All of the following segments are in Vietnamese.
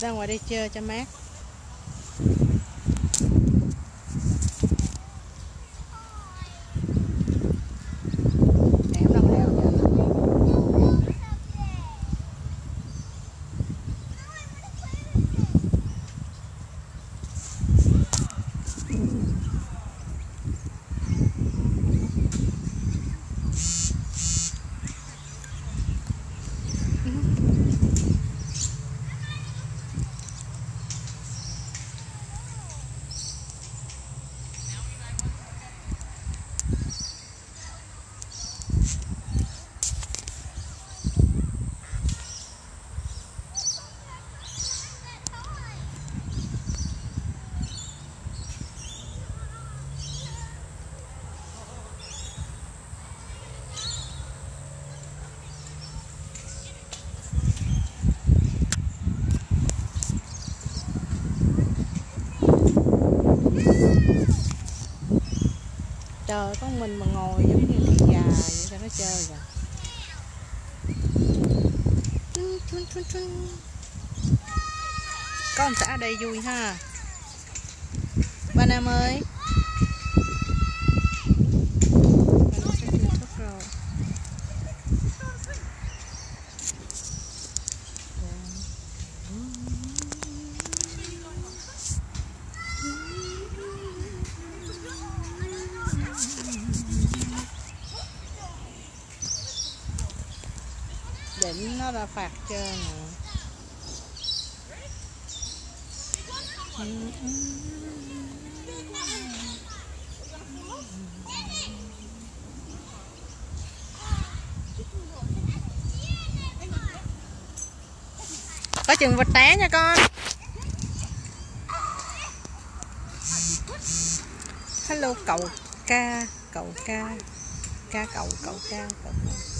ra ngoài đây chơi cho mát. Chơi có mình mà ngồi giống như đi già vậy cho nó chơi vậy. Trun, trun, con xã ở đây vui ha. Ba nam ơi. Ba Nam sắp rồi. Định nó là phạt chơi nè? Có chừng vật té nha con. Hello cậu ca cậu ca ca cậu cậu ca cậu ca.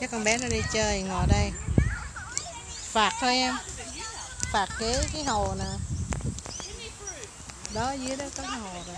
Cho con bé nó đi chơi ngồi đây. Phạt thôi em. Phạt cái cái hồ nè. Đó, dưới đó có hồ rồi.